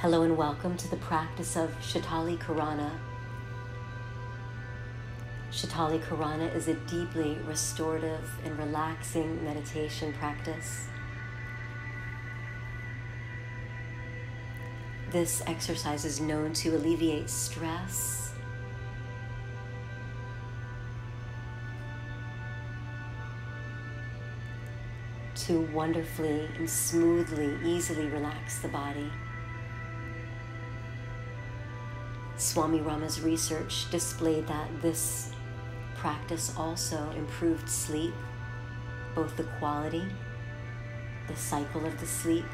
Hello and welcome to the practice of Shithali Karana. Shithali Karana is a deeply restorative and relaxing meditation practice. This exercise is known to alleviate stress. To wonderfully and smoothly, easily relax the body. Swami Rama's research displayed that this practice also improved sleep, both the quality, the cycle of the sleep,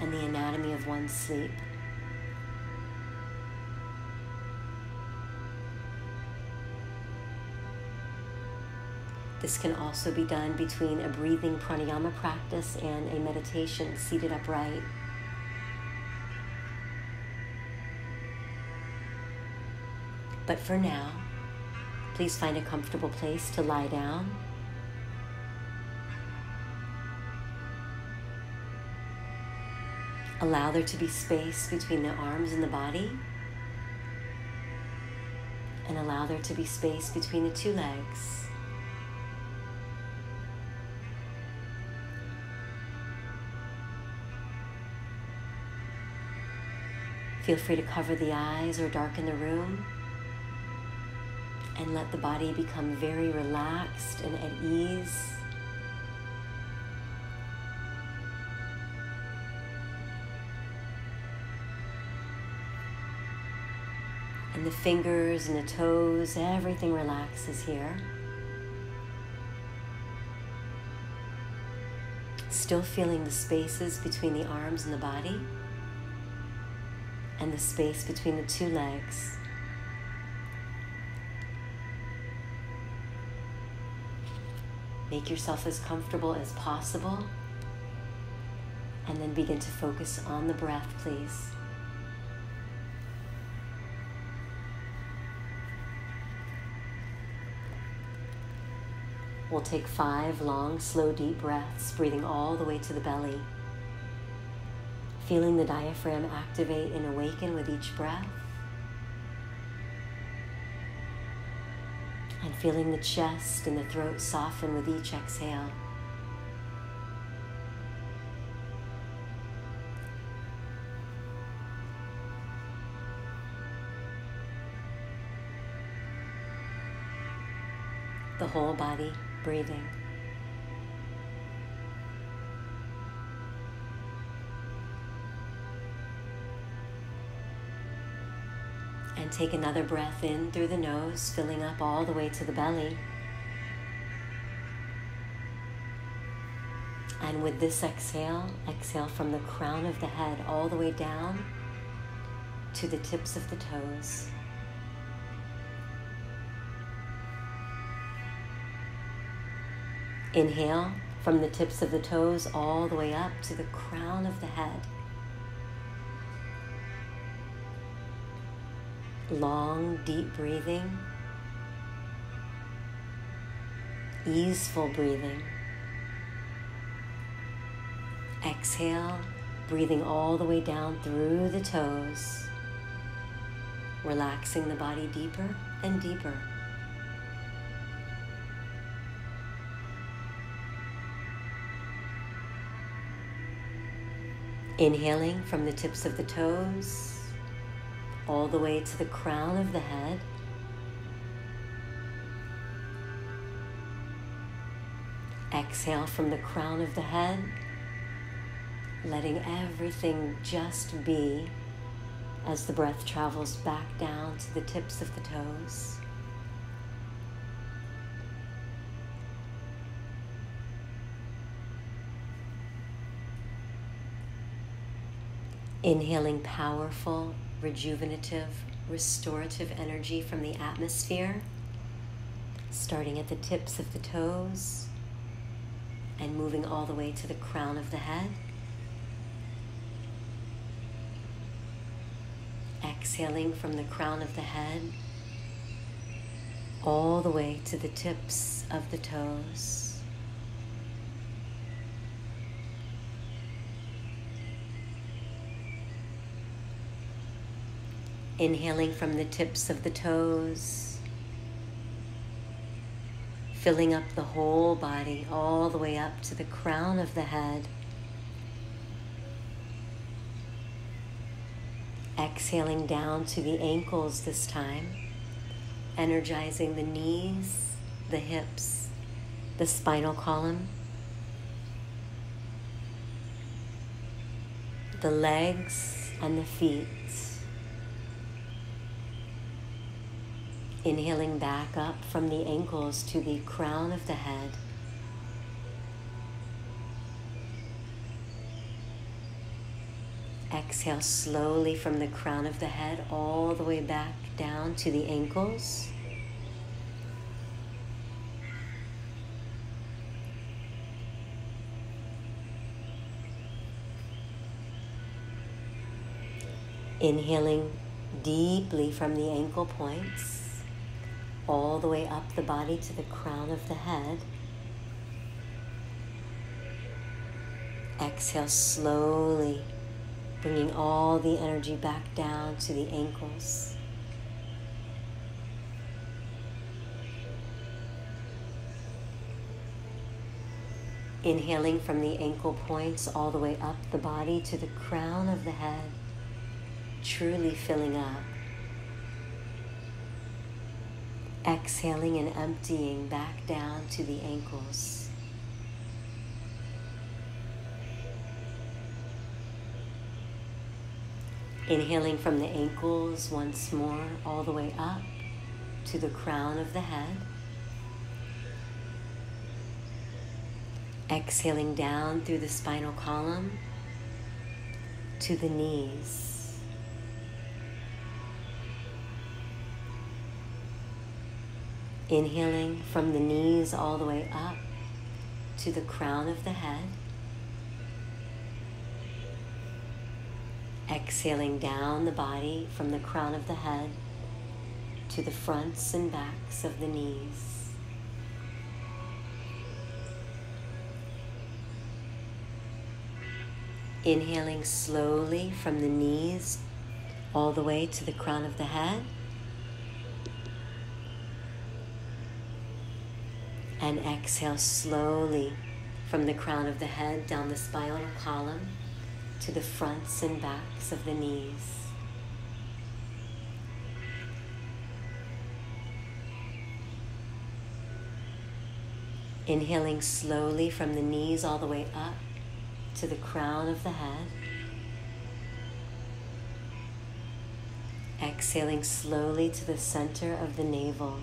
and the anatomy of one's sleep. This can also be done between a breathing pranayama practice and a meditation seated upright. But for now, please find a comfortable place to lie down. Allow there to be space between the arms and the body. And allow there to be space between the two legs. Feel free to cover the eyes or darken the room and let the body become very relaxed and at ease. And the fingers and the toes, everything relaxes here. Still feeling the spaces between the arms and the body, and the space between the two legs. Make yourself as comfortable as possible. And then begin to focus on the breath, please. We'll take five long, slow, deep breaths, breathing all the way to the belly. Feeling the diaphragm activate and awaken with each breath. Feeling the chest and the throat soften with each exhale. The whole body breathing. And take another breath in through the nose, filling up all the way to the belly. And with this exhale, exhale from the crown of the head all the way down to the tips of the toes. Inhale from the tips of the toes all the way up to the crown of the head. Long, deep breathing, easeful breathing. Exhale, breathing all the way down through the toes, relaxing the body deeper and deeper. Inhaling from the tips of the toes all the way to the crown of the head. Exhale from the crown of the head, letting everything just be as the breath travels back down to the tips of the toes. Inhaling powerful rejuvenative, restorative energy from the atmosphere, starting at the tips of the toes and moving all the way to the crown of the head. Exhaling from the crown of the head all the way to the tips of the toes. Inhaling from the tips of the toes, filling up the whole body all the way up to the crown of the head. Exhaling down to the ankles this time, energizing the knees, the hips, the spinal column, the legs, and the feet. Inhaling back up from the ankles to the crown of the head. Exhale slowly from the crown of the head all the way back down to the ankles. Inhaling deeply from the ankle points all the way up the body to the crown of the head. Exhale slowly, bringing all the energy back down to the ankles. Inhaling from the ankle points all the way up the body to the crown of the head, truly filling up. Exhaling and emptying back down to the ankles. Inhaling from the ankles once more, all the way up to the crown of the head. Exhaling down through the spinal column to the knees. Inhaling from the knees all the way up to the crown of the head. Exhaling down the body from the crown of the head to the fronts and backs of the knees. Inhaling slowly from the knees all the way to the crown of the head. And exhale slowly from the crown of the head down the spinal column to the fronts and backs of the knees. Inhaling slowly from the knees all the way up to the crown of the head. Exhaling slowly to the center of the navel.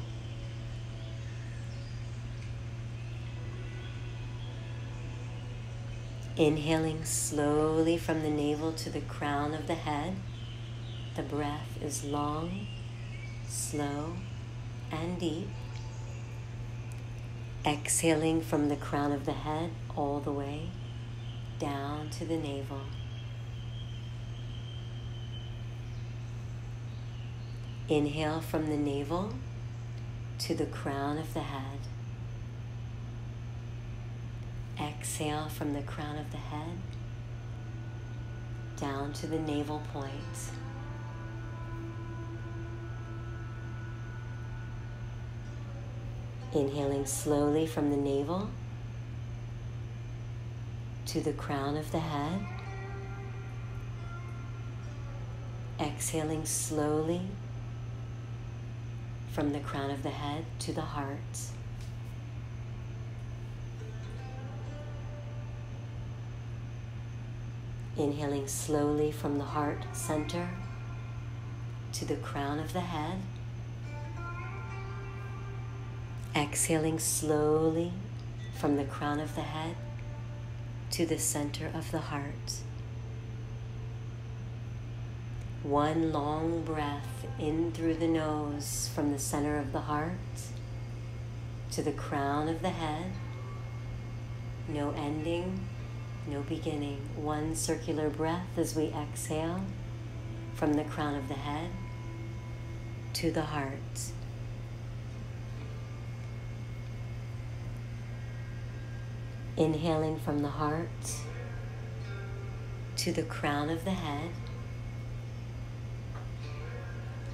Inhaling slowly from the navel to the crown of the head. The breath is long, slow, and deep. Exhaling from the crown of the head all the way down to the navel. Inhale from the navel to the crown of the head. Exhale from the crown of the head down to the navel point. Inhaling slowly from the navel to the crown of the head. Exhaling slowly from the crown of the head to the heart. Inhaling slowly from the heart center to the crown of the head. Exhaling slowly from the crown of the head to the center of the heart. One long breath in through the nose from the center of the heart to the crown of the head. No ending no beginning. One circular breath as we exhale from the crown of the head to the heart. Inhaling from the heart to the crown of the head.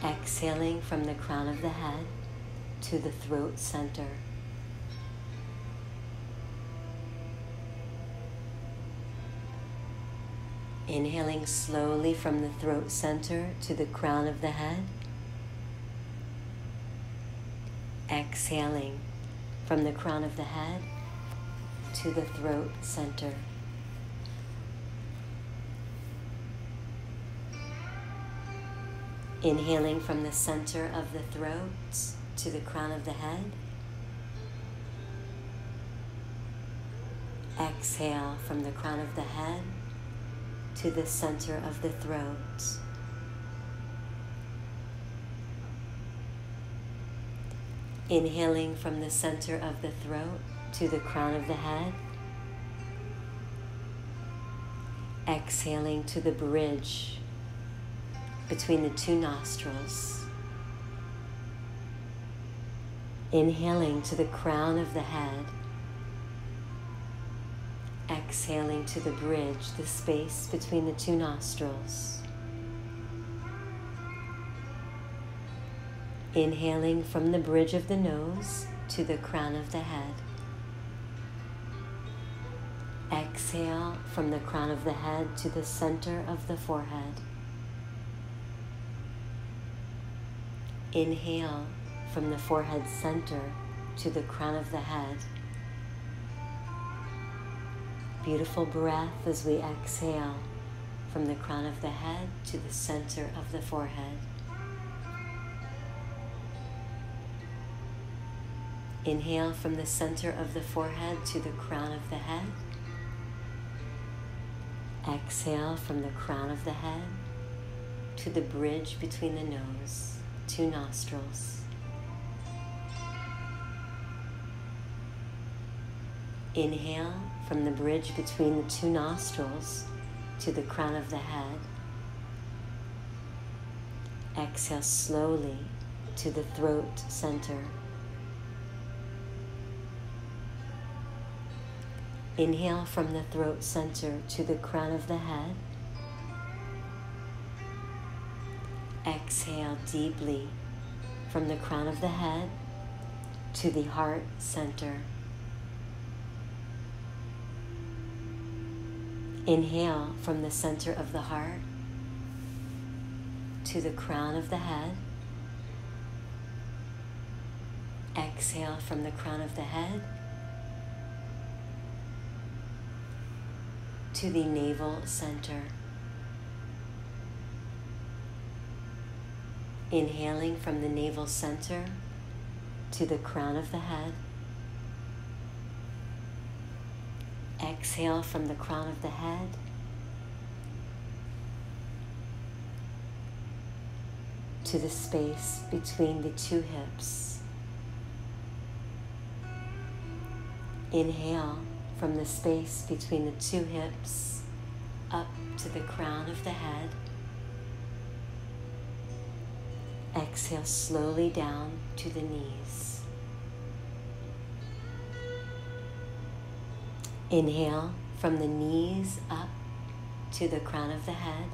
Exhaling from the crown of the head to the throat center. Inhaling slowly from the throat center to the crown of the head. Exhaling from the crown of the head to the throat center. Inhaling from the center of the throat to the crown of the head. Exhale from the crown of the head to the center of the throat. Inhaling from the center of the throat to the crown of the head. Exhaling to the bridge between the two nostrils. Inhaling to the crown of the head exhaling to the bridge, the space between the two nostrils. Inhaling from the bridge of the nose to the crown of the head. Exhale from the crown of the head to the center of the forehead. Inhale from the forehead center to the crown of the head. Beautiful breath as we exhale from the crown of the head to the center of the forehead. Inhale from the center of the forehead to the crown of the head. Exhale from the crown of the head to the bridge between the nose, two nostrils. Inhale from the bridge between the two nostrils to the crown of the head. Exhale slowly to the throat center. Inhale from the throat center to the crown of the head. Exhale deeply from the crown of the head to the heart center. Inhale from the center of the heart to the crown of the head. Exhale from the crown of the head to the navel center. Inhaling from the navel center to the crown of the head. Exhale from the crown of the head. To the space between the two hips. Inhale from the space between the two hips up to the crown of the head. Exhale slowly down to the knees. Inhale from the knees up to the crown of the head.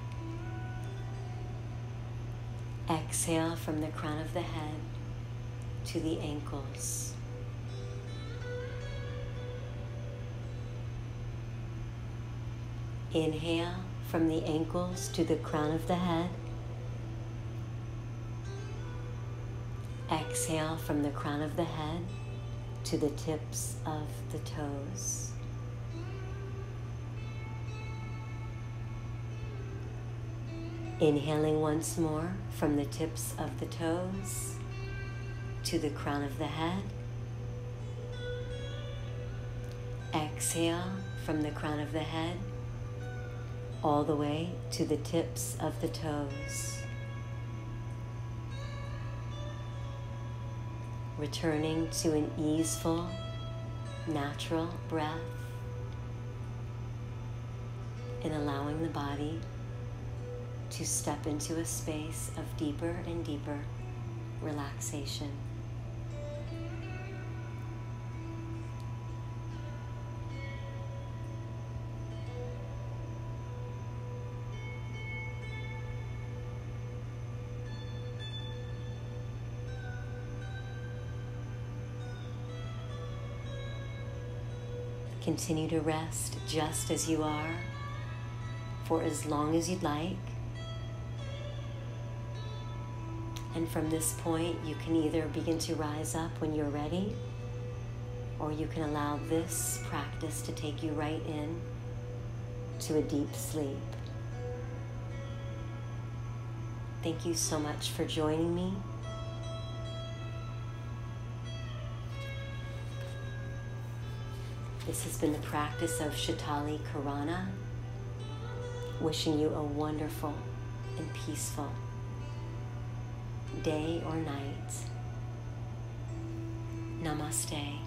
Exhale from the crown of the head to the ankles. Inhale from the ankles to the crown of the head. Exhale from the crown of the head to the tips of the toes. Inhaling once more from the tips of the toes to the crown of the head. Exhale from the crown of the head all the way to the tips of the toes. Returning to an easeful, natural breath and allowing the body to step into a space of deeper and deeper relaxation. Continue to rest just as you are for as long as you'd like. And from this point, you can either begin to rise up when you're ready, or you can allow this practice to take you right in to a deep sleep. Thank you so much for joining me. This has been the practice of Shithali Karana. Wishing you a wonderful and peaceful day or night. Namaste.